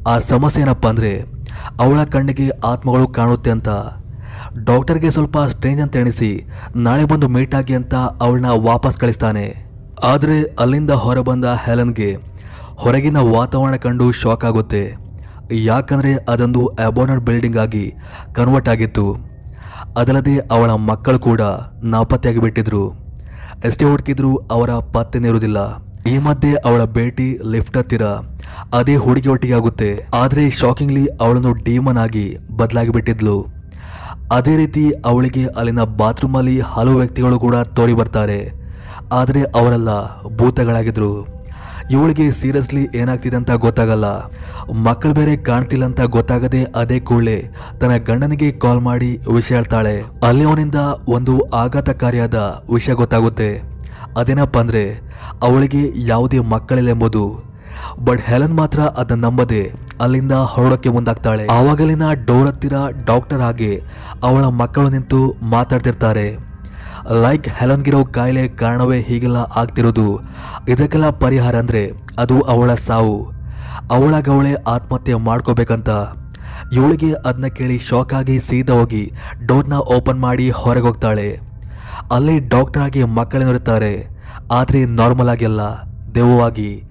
ಆ ಸಮಸ್ಯೆ ಏನಪ್ಪ ಅಂದರೆ, ಅವಳ ಕಣ್ಣಿಗೆ ಆತ್ಮಗಳು ಕಾಣುತ್ತೆ ಅಂತ. ಡಾಕ್ಟರ್ಗೆ ಸ್ವಲ್ಪ ಸ್ಟ್ರೇಂಜ್ ಅಂತ ಎಣಿಸಿ, ನಾಳೆ ಬಂದು ಮೀಟ್ ಆಗಿ ಅಂತ ಅವಳನ್ನ ವಾಪಸ್ ಕಳಿಸ್ತಾನೆ. ಆದರೆ ಅಲ್ಲಿಂದ ಹೊರಬಂದ ಹೆಲನ್ಗೆ ಹೊರಗಿನ ವಾತಾವರಣ ಕಂಡು ಶಾಕ್ ಆಗುತ್ತೆ. ಯಾಕಂದರೆ ಅದೊಂದು ಅಬೋನರ್ ಬಿಲ್ಡಿಂಗ್ ಆಗಿ ಕನ್ವರ್ಟ್ ಆಗಿತ್ತು. ಅದಲ್ಲದೆ ಅವಳ ಮಕ್ಕಳು ಕೂಡ ನಾಪತ್ತೆಯಾಗಿ ಬಿಟ್ಟಿದ್ರು ಎಷ್ಟೇ ಹುಡುಕಿದ್ರು ಅವರ ಪತ್ತೆನೇ ಇರುವುದಿಲ್ಲ ಈ ಮಧ್ಯೆ ಅವಳ ಭೇಟಿ ಲಿಫ್ಟ್ ಹತ್ತಿರ. ಅದೇ ಹುಡುಗಿ ಒಟ್ಟಿಗೆ ಆಗುತ್ತೆ ಆದರೆ ಶಾಕಿಂಗ್ಲಿ ಅವಳನ್ನು ಡೀಮನ್ ಆಗಿ ಬದಲಾಗಿ ಬಿಟ್ಟಿದ್ಲು. ಅದೇ ರೀತಿ ಅವಳಿಗೆ ಅಲ್ಲಿನ ಬಾತ್ರೂಮಲ್ಲಿ ಹಲವು ವ್ಯಕ್ತಿಗಳು ಕೂಡ ತೋರಿ ಬರ್ತಾರೆ. ಆದರೆ ಅವರೆಲ್ಲ ಭೂತಗಳಾಗಿದ್ರು. ಇವಳಿಗೆ ಸೀರಿಯಸ್ಲಿ ಏನಾಗ್ತಿದೆ ಅಂತ ಗೊತ್ತಾಗಲ್ಲ. ಮಕ್ಕಳು ಬೇರೆ ಕಾಣ್ತಿಲ್ಲ ಅಂತ ಗೊತ್ತಾಗದೆ ಅದೇ ಕೂಡಲೇ ತನ್ನ ಗಂಡನಿಗೆ ಕಾಲ್ ಮಾಡಿ ವಿಷಯ ಹೇಳ್ತಾಳೆ. ಅಲ್ಲಿ ಅವನಿಂದ ಒಂದು ಆಘಾತಕಾರಿಯಾದ ವಿಷಯ ಗೊತ್ತಾಗುತ್ತೆ. ಅದೇನಪ್ಪ ಅಂದರೆ, ಅವಳಿಗೆ ಯಾವುದೇ ಮಕ್ಕಳಿಲ್ಲ ಎಂಬುದು ಬಟ್ ಹೆಲನ್ ಮಾತ್ರ ಅದನ್ನ ನಂಬದೆ ಅಲ್ಲಿಂದ ಹೊರಡೋಕ್ಕೆ ಮುಂದಾಗ್ತಾಳೆ. ಆವಾಗಲಿನ ಡೋರ್ ಹತ್ತಿರ ಡಾಕ್ಟರ್ ಆಗಿ ಅವಳ ಮಕ್ಕಳು ನಿಂತು ಮಾತಾಡ್ತಿರ್ತಾರೆ. ಲೈಕ್ ಹೆಲನ್ಗಿರೋ ಕಾಯಿಲೆ ಕಾರಣವೇ ಹೀಗೆಲ್ಲ ಆಗ್ತಿರೋದು. ಇದಕ್ಕೆಲ್ಲ ಪರಿಹಾರ ಅಂದರೆ ಅದು ಅವಳ ಸಾವು. ಅವಳಗವಳೆ ಅವಳೇ ಆತ್ಮಹತ್ಯೆ ಮಾಡ್ಕೋಬೇಕಂತ. ಇವಳಿಗೆ ಅದನ್ನ ಕೇಳಿ ಶಾಕ್ ಆಗಿ ಸೀದಾ ಹೋಗಿ ಡೋರ್ನ ಓಪನ್ ಮಾಡಿ ಹೊರಗೆ ಹೋಗ್ತಾಳೆ. ಅಲ್ಲಿ ಡಾಕ್ಟರ್ ಆಗಿ ಮಕ್ಕಳೇನಿರುತ್ತಾರೆ ಆದರೆ ನಾರ್ಮಲ್ ಆಗಿಲ್ಲ ದೆವ್ವವಾಗಿ.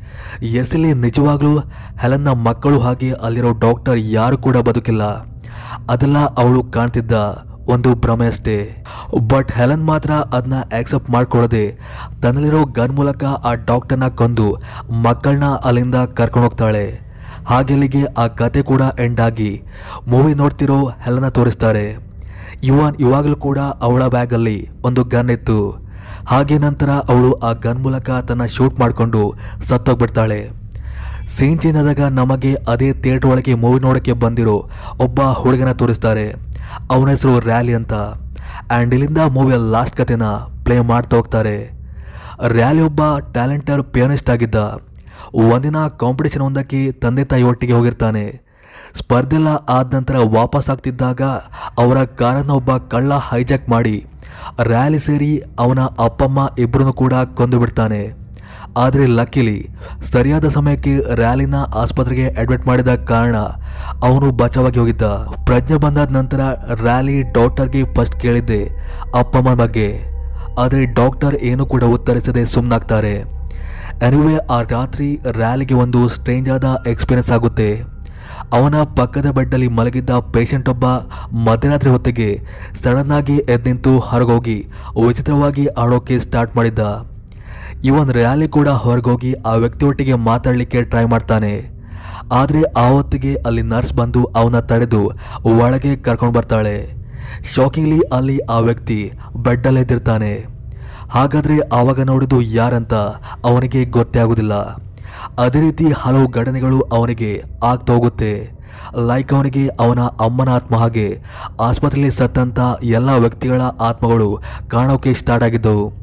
ಎಸಲಿ ನಿಜವಾಗ್ಲೂ ಹೆಲನ್ನ ಮಕ್ಕಳು ಹಾಗೆ ಅಲ್ಲಿರೋ ಡಾಕ್ಟರ್ ಯಾರು ಕೂಡ ಬದುಕಿಲ್ಲ. ಅದೆಲ್ಲ ಅವಳು ಕಾಣ್ತಿದ್ದ. ಒಂದು ಭ್ರಮೆ ಅಷ್ಟೇ. ಬಟ್ ಹೆಲನ್ ಮಾತ್ರ ಅದನ್ನ ಆಕ್ಸೆಪ್ಟ್ ಮಾಡ್ಕೊಳ್ಳದೆ, ತನ್ನಲ್ಲಿರೋ ಗನ್ ಮೂಲಕ ಆ ಡಾಕ್ಟರ್ನ ಕೊಂದು ಮಕ್ಕಳನ್ನ ಅಲ್ಲಿಂದ ಕರ್ಕೊಂಡು ಹೋಗ್ತಾಳೆ. ಹಾಗೆ ಅಲ್ಲಿಗೆ ಆ ಕತೆ ಕೂಡ ಎಂಡ್ ಆಗಿ ಮೂವಿ ನೋಡ್ತಿರೋ ಹೆಲನ್ನ ತೋರಿಸ್ತಾರೆ. ಇವನ್ ಇವಾಗಲೂ ಕೂಡ ಅವಳ ಬ್ಯಾಗಲ್ಲಿ ಒಂದು ಗನ್ ಇತ್ತು. ಹಾಗೆ ನಂತರ ಅವಳು ಆ ಗನ್ ಮೂಲಕ ತನ್ನ ಶೂಟ್ ಮಾಡಿಕೊಂಡು ಸತ್ತೋಗ್ಬಿಡ್ತಾಳೆ. ಸೀನ್ ಚೇಂಜ್ ಆದಾಗ ನಮಗೆ ಅದೇ ಥಿಯೇಟರ್ ಒಳಗೆ ಮೂವಿ ನೋಡೋಕ್ಕೆ ಬಂದಿರೋ ಒಬ್ಬ ಹುಡುಗನ ತೋರಿಸ್ತಾರೆ. ಅವನ ಹೆಸರು ರ್ಯಾಲಿ ಅಂತ. ಆ್ಯಂಡ್ ಇಲ್ಲಿಂದ ಮೂವಿಯ ಲಾಸ್ಟ್ ಕತೆನ ಪ್ಲೇ ಮಾಡ್ತಾ ಹೋಗ್ತಾರೆ. ರ್ಯಾಲಿ ಒಬ್ಬ ಟ್ಯಾಲೆಂಟರ್ ಪಿಯಾನಿಸ್ಟ್ ಆಗಿದ್ದ. ಒಂದಿನ ಕಾಂಪಿಟೇಷನ್ ಒಂದಕ್ಕೆ ತಂದೆ ತಾಯಿ ಒಟ್ಟಿಗೆ ಹೋಗಿರ್ತಾನೆ. ಸ್ಪರ್ಧೆಲ್ಲ ಆದ ನಂತರ ವಾಪಸ್ ಆಗ್ತಿದ್ದಾಗ ಅವರ ಕಾರನ್ನು ಒಬ್ಬ ಕಳ್ಳ ಹೈಜಾಕ್ ಮಾಡಿ ರ್ಯಾಲಿ ಸೇರಿ ಅವನ ಅಪ್ಪಮ್ಮ ಇಬ್ಬರನ್ನು ಕೂಡ ಕೊಂದು ಬಿಡ್ತಾನೆ. ಆದರೆ ಲಕ್ಕಿಲಿ, ಸರಿಯಾದ ಸಮಯಕ್ಕೆ ರ್ಯಾಲಿನ ಆಸ್ಪತ್ರೆಗೆ ಅಡ್ಮಿಟ್ ಮಾಡಿದ ಕಾರಣ ಅವನು ಬಚಾವಾಗಿ ಹೋಗಿದ್ದ. ಪ್ರಜ್ಞೆ ಬಂದಾದ ನಂತರ ರ್ಯಾಲಿ ಡಾಕ್ಟರ್ಗೆ ಫಸ್ಟ್ ಕೇಳಿದ್ದೆ, ಅಪ್ಪಮ್ಮನ ಬಗ್ಗೆ. ಆದರೆ ಡಾಕ್ಟರ್ ಏನು ಕೂಡ ಉತ್ತರಿಸದೆ ಸುಮ್ಮನಾಗ್ತಾರೆ ಎನಿವೆ ಆ ರಾತ್ರಿ ರ್ಯಾಲಿಗೆ ಒಂದು ಸ್ಟ್ರೇಂಜ್ ಆದ ಎಕ್ಸ್ಪೀರಿಯನ್ಸ್ ಆಗುತ್ತೆ. ಅವನ ಪಕ್ಕದ ಬೆಡ್ಡಲ್ಲಿ ಮಲಗಿದ್ದ ಪೇಷಂಟ್ ಒಬ್ಬ ಮಧ್ಯರಾತ್ರಿ ಹೊತ್ತಿಗೆ ಸಡನ್ನಾಗಿ ಎದ್ದು ನಿಂತು ಹೊರಗೋಗಿ ವಿಚಿತ್ರವಾಗಿ ಆಡೋಕೆ ಸ್ಟಾರ್ಟ್ ಮಾಡಿದ್ದ. ಇವನ್ ರ್ಯಾಲಿ ಕೂಡ ಹೊರಗೋಗಿ ಆ ವ್ಯಕ್ತಿಯೊಟ್ಟಿಗೆ ಮಾತಾಡಲಿಕ್ಕೆ ಟ್ರೈ ಮಾಡ್ತಾನೆ. ಆದರೆ ಆ ಹೊತ್ತಿಗೆ ಅಲ್ಲಿ ನರ್ಸ್ ಬಂದು ಅವನ ತಡೆದು ಒಳಗೆ ಕರ್ಕೊಂಡು ಬರ್ತಾಳೆ. ಶಾಕಿಂಗ್ಲಿ ಅಲ್ಲಿ ಆ ವ್ಯಕ್ತಿ ಬೆಡ್ಡಲ್ಲೇ ಎದ್ದಿರ್ತಾನೆ ಹಾಗಾದ್ರೆ ಆವಾಗ ನೋಡಿದ್ದು ಯಾರಂತ ಅವನಿಗೆ ಗೊತ್ತೇ ಆಗುದಿಲ್ಲ. ಅದೇ ರೀತಿ ಹಲವು ಘಟನೆಗಳು ಅವನಿಗೆ ಆಗ್ತಾ ಹೋಗುತ್ತೆ. ಲೈಕ್ ಅವನಿಗೆ ಅವನ ಅಮ್ಮನ ಆತ್ಮ ಹಾಗೆ ಆಸ್ಪತ್ರೆಯಲ್ಲಿ ಸತ್ತಂಥ ಎಲ್ಲ ವ್ಯಕ್ತಿಗಳ ಆತ್ಮಗಳು ಕಾಣೋಕೆ ಸ್ಟಾರ್ಟ್ ಆಗಿದ್ದವು.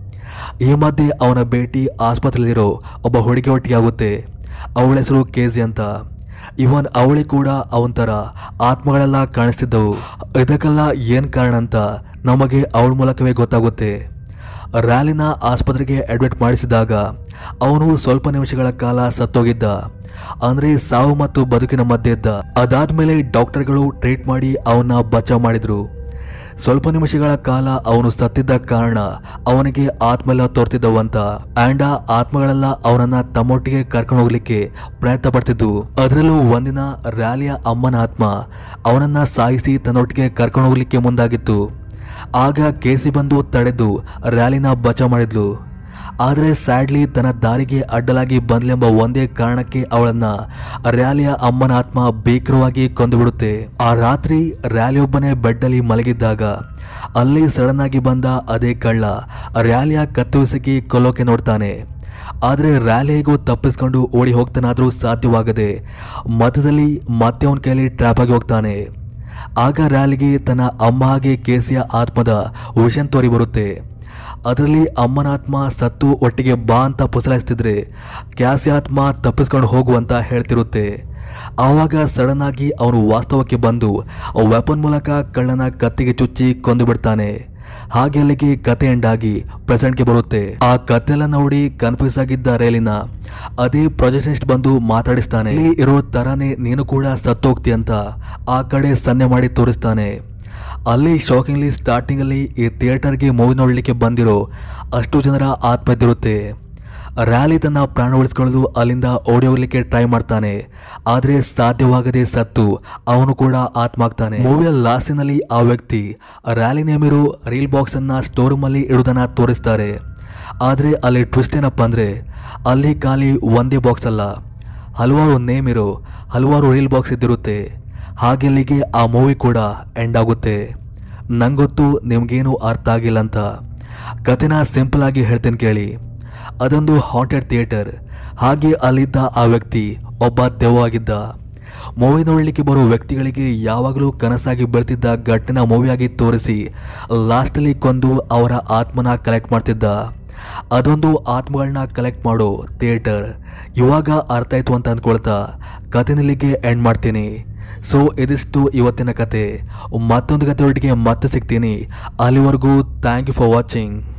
ಈ ಮಧ್ಯೆ ಅವನ ಭೇಟಿ ಆಸ್ಪತ್ರೆಯಲ್ಲಿರೋ ಒಬ್ಬ ಹುಡುಗಿ ಒಟ್ಟಿಗೆ ಆಗುತ್ತೆ ಅವಳ ಹೆಸರು ಕೆಜಿ ಅಂತ. ಇವನ್ ಅವಳಿ ಕೂಡ ಅವನ ಥರ ಆತ್ಮಗಳೆಲ್ಲ ಕಾಣಿಸ್ತಿದ್ದವು. ಇದಕ್ಕೆಲ್ಲ ಏನು ಕಾರಣ ಅಂತ ನಮಗೆ ಅವಳ ಮೂಲಕವೇ ಗೊತ್ತಾಗುತ್ತೆ. ರ್ಯಾಲಿನ ಆಸ್ಪತ್ರೆಗೆ ಅಡ್ಮಿಟ್ ಮಾಡಿಸಿದಾಗ ಅವನು ಸ್ವಲ್ಪ ನಿಮಿಷಗಳ ಕಾಲ ಸತ್ತೋಗಿದ್ದ. ಅಂದ್ರೆ ಸಾವು ಮತ್ತು ಬದುಕಿನ ಮಧ್ಯೆ ಇದ್ದ. ಅದಾದ್ಮೇಲೆ ಡಾಕ್ಟರ್ಗಳು ಟ್ರೀಟ್ ಮಾಡಿ ಅವನ್ನ ಬಚಾವ್ ಮಾಡಿದ್ರು. ಸ್ವಲ್ಪ ನಿಮಿಷಗಳ ಕಾಲ ಅವನು ಸತ್ತಿದ್ದ ಕಾರಣ ಅವನಿಗೆ ಆತ್ಮೆಲ್ಲ ತೋರ್ತಿದ್ದವಂತ. ಅಂತ ಆ ಆತ್ಮಗಳೆಲ್ಲ ಅವನನ್ನ ತಮ್ಮೊಟ್ಟಿಗೆ ಕರ್ಕೊಂಡು ಹೋಗ್ಲಿಕ್ಕೆ ಪ್ರಯತ್ನ ಪಡ್ತಿದ್ವು. ಅದರಲ್ಲೂ ಒಂದಿನ ರ್ಯಾಲಿಯ ಅಮ್ಮನ ಆತ್ಮ ಅವನನ್ನ ಸಾಯಿಸಿ ತನ್ನೊಟ್ಟಿಗೆ ಕರ್ಕೊಂಡು ಹೋಗ್ಲಿಕ್ಕೆ ಮುಂದಾಗಿತ್ತು. ಆಗ ಕೇಸಿ ಬಂದು ತಡೆದು ರ್ಯಾಲಿನ ಬಚಾವ್ ಮಾಡಿದ್ಲು. ಆದರೆ ಸ್ಯಾಡ್ಲಿ ತನ್ನ ದಾರಿಗೆ ಅಡ್ಡಲಾಗಿ ಬಂದ್ಲೆಂಬ ಒಂದೇ ಕಾರಣಕ್ಕೆ ಅವಳನ್ನ ರ್ಯಾಲಿಯ ಅಮ್ಮನ ಆತ್ಮ ಭೀಕರವಾಗಿ ಕೊಂದುಬಿಡುತ್ತೆ. ಆ ರಾತ್ರಿ ರ್ಯಾಲಿಯೊಬ್ಬನೇ ಬೆಡ್ಡಲ್ಲಿ ಮಲಗಿದ್ದಾಗ ಅಲ್ಲಿ ಸಡನ್ ಆಗಿ ಬಂದ ಅದೇ ಕಳ್ಳ ರ್ಯಾಲಿಯ ಕತ್ತರಿಸಿಕಿ ಕೊಲ್ಲೋಕೆ ನೋಡ್ತಾನೆ. ಆದರೆ ರ್ಯಾಲಿ ಹೇಗೂ ತಪ್ಪಿಸ್ಕೊಂಡು ಓಡಿ ಹೋಗ್ತಾನಾದರೂ ಸಾಧ್ಯವಾಗದೆ ಮಧ್ಯದಲ್ಲಿ ಮತ್ತೆ ಅವನ ಕೈಯಲ್ಲಿ ಟ್ರ್ಯಾಪ್ ಆಗಿ ಹೋಗ್ತಾನೆ. ಆಗ ರ್ಯಾಲಿಗೆ ತನ್ನ ಅಮ್ಮ ಹಾಗೆ ಕೇಸಿಯ ಆತ್ಮದ ವಿಷನ್ ತೋರಿ ಬರುತ್ತೆ ಅದರಲ್ಲಿ ಅಮ್ಮನಾತ್ಮ ಸತ್ತು ಒಟ್ಟಿಗೆ ಬಾ ಅಂತ ಪುಸಲಾಯಿಸ್ತಿದ್ರೆ ಕ್ಯಾಸಿ ಆತ್ಮ ತಪ್ಪಿಸ್ಕೊಂಡು ಹೋಗುವಂತ ಹೇಳ್ತಿರುತ್ತೆ. ಆವಾಗ ಸಡನ್ ಆಗಿ ಅವನು ವಾಸ್ತವಕ್ಕೆ ಬಂದು ವೆಪನ್ ಮೂಲಕ ಕಳ್ಳನ ಕತ್ತಿಗೆ ಚುಚ್ಚಿ ಕೊಂದು ಬಿಡ್ತಾನೆ. ಹಾಗೆ ಅಲ್ಲಿಗೆ ಕತೆ ಎಂಡಾಗಿ ಪ್ರೆಸೆಂಟ್ಗೆ ಬರುತ್ತೆ. ಆ ಕತೆಲ್ಲ ನೋಡಿ ಕನ್ಫ್ಯೂಸ್ ಆಗಿದ್ದ ರೈಲಿನ ಅದೇ ಪ್ರೊಜೆಕ್ಷನಿಸ್ಟ್ ಬಂದು ಮಾತಾಡಿಸ್ತಾನೆ. ಇರೋ ತರಾನೇ ನೀನು ಕೂಡ ಸತ್ತೋಗ್ತಿ ಅಂತ ಆ ಕಡೆ ಸನ್ನೆ ಮಾಡಿ ತೋರಿಸ್ತಾನೆ. ಅಲ್ಲಿ ಶಾಕಿಂಗ್ಲಿ ಸ್ಟಾರ್ಟಿಂಗಲ್ಲಿ ಈ ಥಿಯೇಟರ್ಗೆ ಮೂವಿ ನೋಡಲಿಕ್ಕೆ ಬಂದಿರೋ ಅಷ್ಟು ಜನರ ಆತ್ಮ ಇದ್ದಿರುತ್ತೆ ರ್ಯಾಲಿ ತನ್ನ ಪ್ರಾಣ ಉಳಿಸ್ಕೊಳ್ಳಲು ಅಲ್ಲಿಂದ ಓಡಿ ಹೋಗಲಿಕ್ಕೆ ಟ್ರೈ ಮಾಡ್ತಾನೆ. ಆದರೆ ಸಾಧ್ಯವಾಗದೆ ಸತ್ತು ಅವನು ಕೂಡ ಆತ್ಮ ಆಗ್ತಾನೆ ಮೂವಿಯ ಲಾಸ್ಟಿನಲ್ಲಿ ಆ ವ್ಯಕ್ತಿ ರ್ಯಾಲಿ ನೇಮಿರು ರೀಲ್ ಬಾಕ್ಸನ್ನು ಸ್ಟೋರ್ ರೂಮಲ್ಲಿ ಇಡುವುದನ್ನ ತೋರಿಸ್ತಾರೆ. ಆದರೆ ಅಲ್ಲಿ ಟ್ವಿಸ್ಟ್ ಏನಪ್ಪ ಅಂದರೆ ಅಲ್ಲಿ ಖಾಲಿ ಒಂದೇ ಬಾಕ್ಸ್ ಅಲ್ಲ. ಹಲವಾರು ನೇಮ್ ಇರೋ ಹಲವಾರು ರೀಲ್ ಬಾಕ್ಸ್ ಇದ್ದಿರುತ್ತೆ. ಹಾಗೆ ಅಲ್ಲಿಗೆ ಆ ಮೂವಿ ಕೂಡ ಎಂಡ್ ಆಗುತ್ತೆ. ನಂಗೊತ್ತು ನಿಮಗೇನು ಅರ್ಥ ಆಗಿಲ್ಲ ಅಂತ ಕತೆನ ಸಿಂಪಲ್ ಆಗಿ ಹೇಳ್ತೇನೆ ಕೇಳಿ. ಅದೊಂದು ಹಾಂಟೆಡ್ ಥಿಯೇಟರ್ ಹಾಗೆ ಅಲ್ಲಿದ್ದ ಆ ವ್ಯಕ್ತಿ ಒಬ್ಬ ದೆವ್ವಾಗಿದ್ದ ಮೂವಿ ನೋಡಲಿಕ್ಕೆ ಬರೋ ವ್ಯಕ್ತಿಗಳಿಗೆ ಯಾವಾಗಲೂ ಕನಸಾಗಿ ಬೆಳೆದಿದ್ದ ಘಟನೆ ಮೂವಿಯಾಗಿ ತೋರಿಸಿ ಲಾಸ್ಟಲ್ಲಿ ಕೊಂದು ಅವರ ಆತ್ಮನ ಕಲೆಕ್ಟ್ ಮಾಡ್ತಿದ್ದ. ಅದೊಂದು ಆತ್ಮಗಳನ್ನ ಕಲೆಕ್ಟ್ ಮಾಡೋ ಥಿಯೇಟರ್ ಇವಾಗ ಅರ್ಥ ಆಯ್ತು ಅಂತ ಅಂದ್ಕೊಳ್ತಾ ಕಥೆನಲ್ಲಿಗೆ ಎಂಡ್ ಮಾಡ್ತೀನಿ. ಸೊ ಇದಿಷ್ಟು ಇವತ್ತಿನ ಕತೆ. ಮತ್ತೊಂದು ಕಥೆಯೊಟ್ಟಿಗೆ ಮತ್ತೆ ಸಿಗ್ತೀನಿ. ಅಲ್ಲಿವರೆಗೂ ಥ್ಯಾಂಕ್ ಯು ಫಾರ್ ವಾಚಿಂಗ್